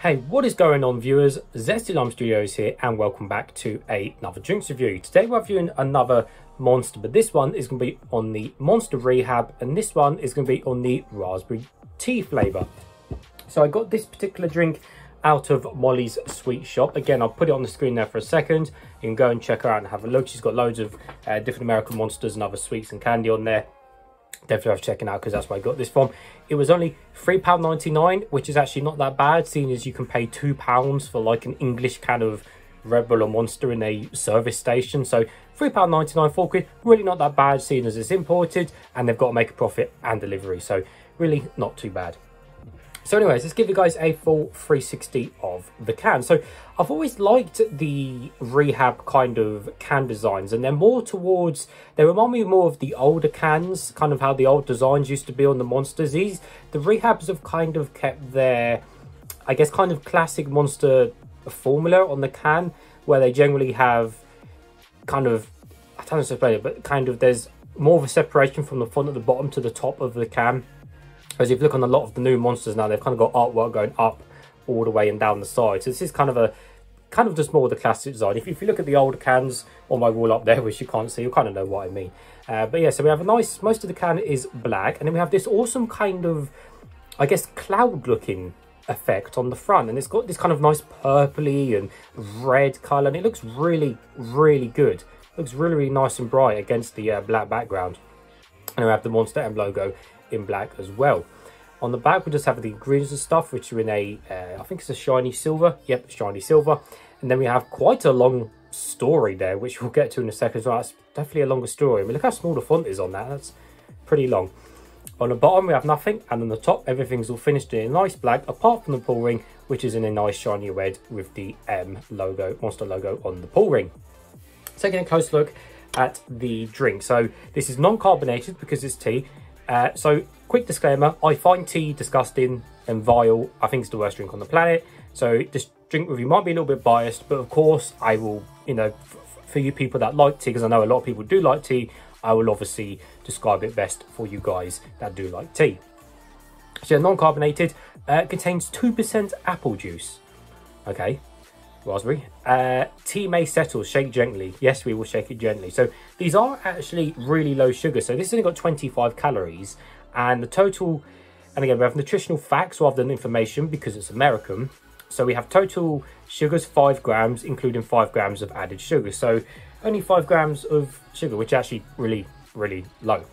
Hey, what is going on viewers? Zesty Lime Studios here and welcome back to another drinks review. Today we're reviewing another monster, but this one is going to be on the Monster Rehab and this one is going to be on the Raspberry Tea flavour. So I got this particular drink out of Molly's Sweet Shop. Again, I'll put it on the screen there for a second. You can go and check her out and have a look. She's got loads of uh, different American monsters and other sweets and candy on there definitely worth checking out because that's where I got this from. It was only £3.99, which is actually not that bad, seeing as you can pay £2 for like an English kind of Red Bull or Monster in a service station. So £3.99, 4 quid, really not that bad, seeing as it's imported and they've got to make a profit and delivery. So really not too bad. So anyways, let's give you guys a full 360 of the can. So I've always liked the rehab kind of can designs and they're more towards, they remind me more of the older cans, kind of how the old designs used to be on the monsters. These, the rehabs have kind of kept their, I guess, kind of classic monster formula on the can where they generally have kind of, I don't know how to explain it, but kind of there's more of a separation from the front at the bottom to the top of the can as if you look on a lot of the new monsters now, they've kind of got artwork going up all the way and down the side. So this is kind of a kind of just more the classic design. If, if you look at the old cans on my wall up there, which you can't see, you'll kind of know what I mean. Uh, but yeah, so we have a nice, most of the can is black. And then we have this awesome kind of, I guess, cloud looking effect on the front. And it's got this kind of nice purpley and red colour. And it looks really, really good. It looks really, really nice and bright against the uh, black background. And we have the Monster M logo in black as well. On the back, we just have the ingredients and stuff, which are in a, uh, I think it's a shiny silver. Yep, shiny silver. And then we have quite a long story there, which we'll get to in a second. So that's definitely a longer story. I mean, look how small the font is on that. That's pretty long. On the bottom, we have nothing. And on the top, everything's all finished in a nice black, apart from the pull ring, which is in a nice shiny red with the M logo, monster logo on the pull ring. Taking a close look at the drink. So this is non-carbonated because it's tea. Uh, so, quick disclaimer, I find tea disgusting and vile. I think it's the worst drink on the planet. So, this drink review might be a little bit biased, but of course, I will, you know, for you people that like tea, because I know a lot of people do like tea, I will obviously describe it best for you guys that do like tea. So, non-carbonated, uh, contains 2% apple juice. Okay, raspberry. Uh, tea may settle, shake gently. Yes, we will shake it gently. So these are actually really low sugar. So this has only got 25 calories and the total, and again, we have nutritional facts rather than information because it's American. So we have total sugars, five grams, including five grams of added sugar. So only five grams of sugar, which actually really, really low.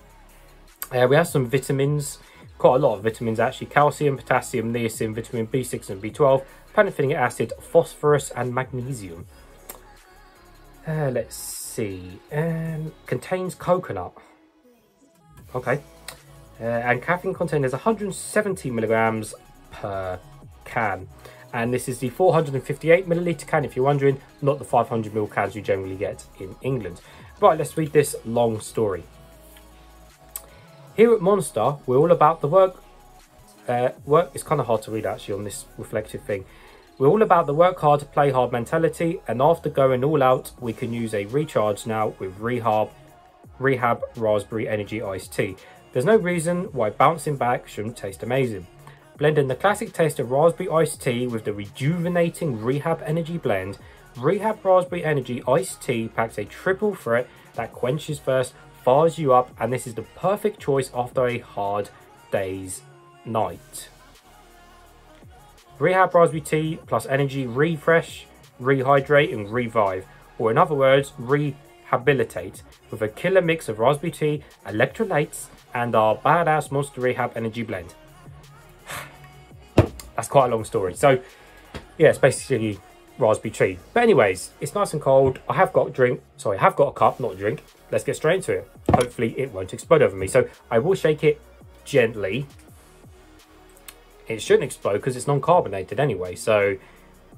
Uh, we have some vitamins, quite a lot of vitamins actually, calcium, potassium, niacin, vitamin B6 and B12, pantothenic acid, phosphorus, and magnesium. Uh, let's see. Um, contains coconut. Okay. Uh, and caffeine content is 170 milligrams per can. And this is the 458 milliliter can, if you're wondering, not the 500 ml cans you generally get in England. Right, let's read this long story. Here at Monster, we're all about the work. Uh, work. It's kind of hard to read actually on this reflective thing. We're all about the work hard, play hard mentality, and after going all out, we can use a recharge now with Rehab, Rehab Raspberry Energy Iced Tea. There's no reason why bouncing back shouldn't taste amazing. Blending the classic taste of raspberry iced tea with the rejuvenating Rehab Energy blend, Rehab Raspberry Energy Iced Tea packs a triple threat that quenches thirst, fires you up, and this is the perfect choice after a hard day's night. Rehab Raspberry Tea plus Energy Refresh, Rehydrate and Revive, or in other words, Rehabilitate, with a killer mix of Raspberry Tea, electrolytes, and our badass Monster Rehab Energy Blend. That's quite a long story. So, yeah, it's basically raspberry tea. But anyways, it's nice and cold. I have got a drink. Sorry, I have got a cup, not a drink. Let's get straight into it. Hopefully it won't explode over me. So I will shake it gently it shouldn't explode because it's non-carbonated anyway. So,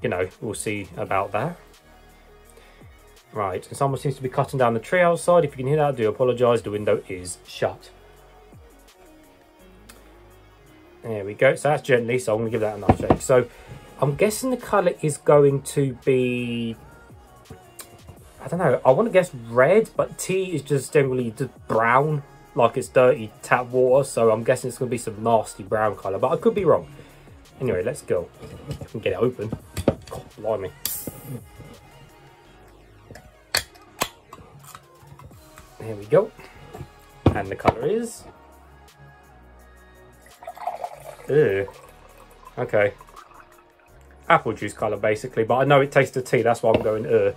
you know, we'll see about that. Right, and someone seems to be cutting down the tree outside. If you can hear that, I do apologise. The window is shut. There we go. So that's gently. So I'm going to give that another shake. So I'm guessing the colour is going to be... I don't know. I want to guess red, but tea is just generally just brown like it's dirty tap water, so I'm guessing it's going to be some nasty brown colour, but I could be wrong. Anyway, let's go. and get it open. God, blimey. There we go. And the colour is... Ew. Okay. Apple juice colour, basically. But I know it tastes of tea, that's why I'm going, Ugh.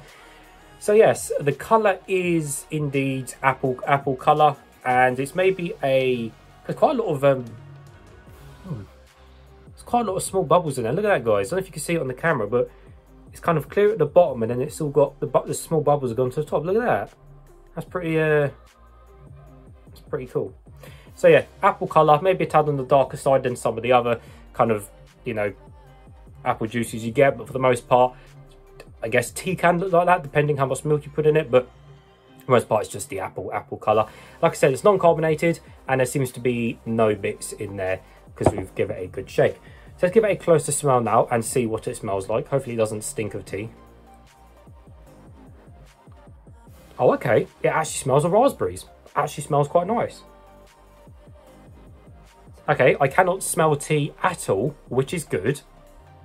So yes, the colour is indeed apple apple colour. And it's maybe a... There's quite a lot of... Um, hmm, there's quite a lot of small bubbles in there. Look at that, guys. I don't know if you can see it on the camera, but it's kind of clear at the bottom and then it's all got... The, the small bubbles have gone to the top. Look at that. That's pretty... Uh, that's pretty cool. So yeah, apple colour, maybe a tad on the darker side than some of the other kind of, you know, apple juices you get. But for the most part, I guess tea can look like that, depending how much milk you put in it. But most part, it's just the apple apple colour. Like I said, it's non-carbonated, and there seems to be no bits in there because we've given it a good shake. So let's give it a closer smell now and see what it smells like. Hopefully it doesn't stink of tea. Oh, okay. It actually smells of raspberries. Actually smells quite nice. Okay, I cannot smell tea at all, which is good.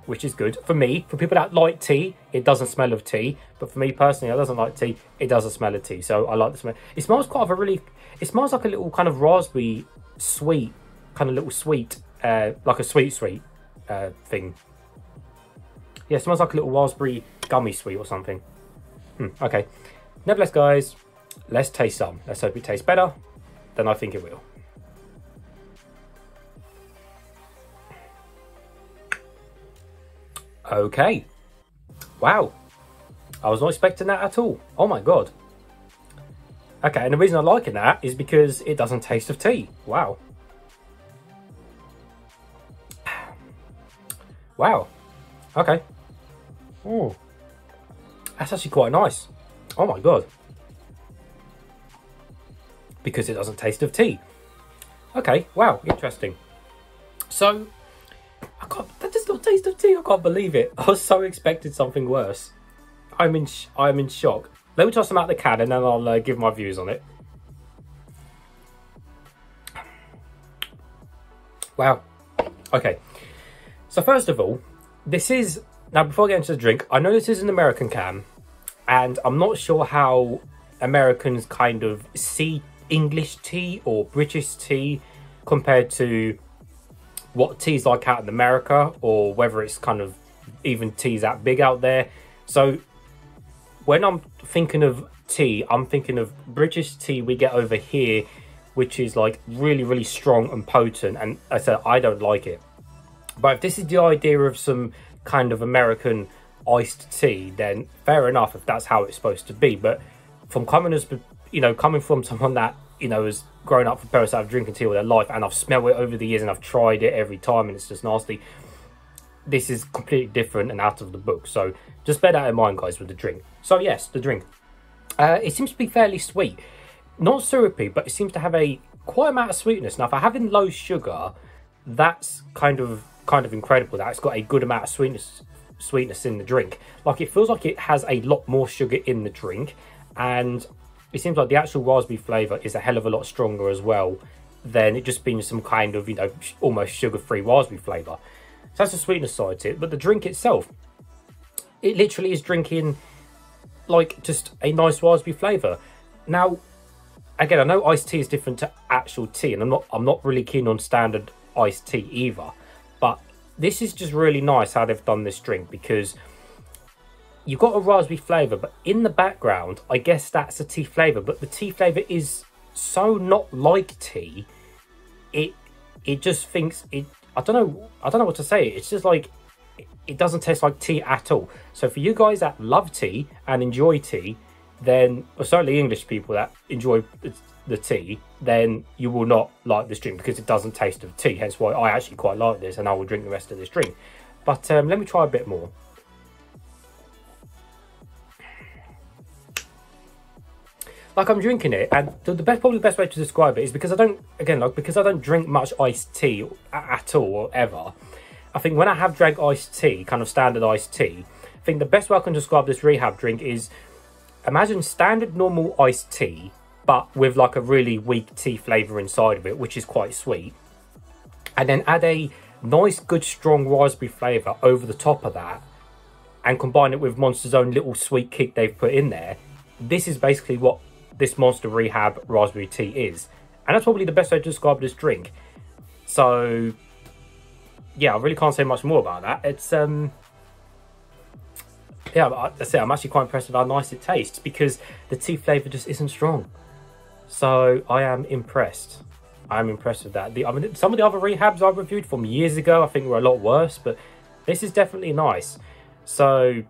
Which is good. For me, for people that like tea, it doesn't smell of tea. But for me personally, I doesn't like tea, it doesn't smell of tea. So I like the smell. It smells quite of a really, it smells like a little kind of raspberry sweet, kind of little sweet, uh, like a sweet sweet uh, thing. Yeah, it smells like a little raspberry gummy sweet or something. Hmm, okay. Nevertheless, guys, let's taste some. Let's hope it tastes better than I think it will. Okay. Wow. I was not expecting that at all. Oh my god. Okay, and the reason I'm liking that is because it doesn't taste of tea. Wow. Wow. Okay. Oh. That's actually quite nice. Oh my god. Because it doesn't taste of tea. Okay, wow, interesting. So, I can't, not taste of tea. I can't believe it. I was so expected something worse. I'm in. I'm in shock. Let me toss them out the can and then I'll uh, give my views on it. Wow. Okay. So first of all, this is now before I get into the drink. I know this is an American can, and I'm not sure how Americans kind of see English tea or British tea compared to what tea's like out in America or whether it's kind of even tea's that big out there. So when I'm thinking of tea, I'm thinking of British tea we get over here, which is like really, really strong and potent. And I said, I don't like it. But if this is the idea of some kind of American iced tea, then fair enough if that's how it's supposed to be. But from coming as, you know, coming from someone that you know, has grown up for that have drinking tea all their life, and I've smelled it over the years, and I've tried it every time, and it's just nasty. This is completely different and out of the book. So just bear that in mind, guys, with the drink. So yes, the drink. Uh, it seems to be fairly sweet, not syrupy, but it seems to have a quite amount of sweetness. Now, for having low sugar, that's kind of kind of incredible. That it's got a good amount of sweetness sweetness in the drink. Like it feels like it has a lot more sugar in the drink, and it seems like the actual raspberry flavour is a hell of a lot stronger as well than it just being some kind of, you know, almost sugar-free raspberry flavour. So that's the sweetness side to it. But the drink itself, it literally is drinking like just a nice raspberry flavour. Now, again, I know iced tea is different to actual tea, and I'm not I'm not really keen on standard iced tea either. But this is just really nice how they've done this drink because you've got a raspberry flavour, but in the background, I guess that's a tea flavour, but the tea flavour is so not like tea, it it just thinks it I don't know I don't know what to say. It's just like it doesn't taste like tea at all. So for you guys that love tea and enjoy tea, then or certainly English people that enjoy the, the tea, then you will not like this drink because it doesn't taste of tea. Hence why I actually quite like this and I will drink the rest of this drink. But um, let me try a bit more. Like I'm drinking it, and the, best, probably the best way to describe it is because I don't, again, like because I don't drink much iced tea at all or ever. I think when I have drank iced tea, kind of standard iced tea, I think the best way I can describe this rehab drink is imagine standard normal iced tea, but with like a really weak tea flavour inside of it, which is quite sweet. And then add a nice, good, strong raspberry flavour over the top of that, and combine it with Monster's own little sweet kick they've put in there, this is basically what this Monster Rehab raspberry tea is. And that's probably the best way to describe this drink. So, yeah, I really can't say much more about that. It's, um, yeah, I say I'm actually quite impressed with how nice it tastes because the tea flavour just isn't strong. So I am impressed. I'm impressed with that. The, I mean, some of the other rehabs I've reviewed from years ago, I think were a lot worse, but this is definitely nice. So,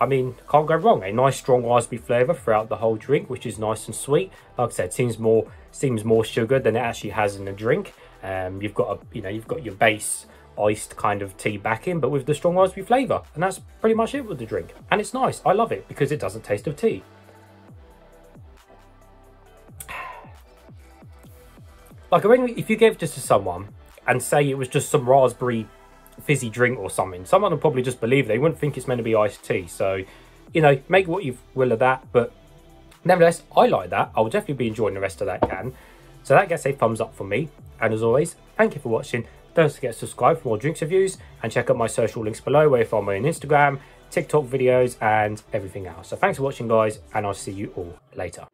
I mean, can't go wrong. A nice strong raspberry flavour throughout the whole drink, which is nice and sweet. Like I said, seems more seems more sugar than it actually has in the drink. Um, you've got a, you know, you've got your base iced kind of tea backing, but with the strong raspberry flavour. And that's pretty much it with the drink. And it's nice. I love it because it doesn't taste of tea. Like, if you gave this to someone and say it was just some raspberry fizzy drink or something, someone would probably just believe They wouldn't think it's meant to be iced tea. So, you know, make what you will of that. But nevertheless, I like that. I'll definitely be enjoying the rest of that can. So that gets a thumbs up from me. And as always, thank you for watching. Don't forget to subscribe for more drinks reviews and check out my social links below where you find me on Instagram, TikTok videos and everything else. So thanks for watching guys and I'll see you all later.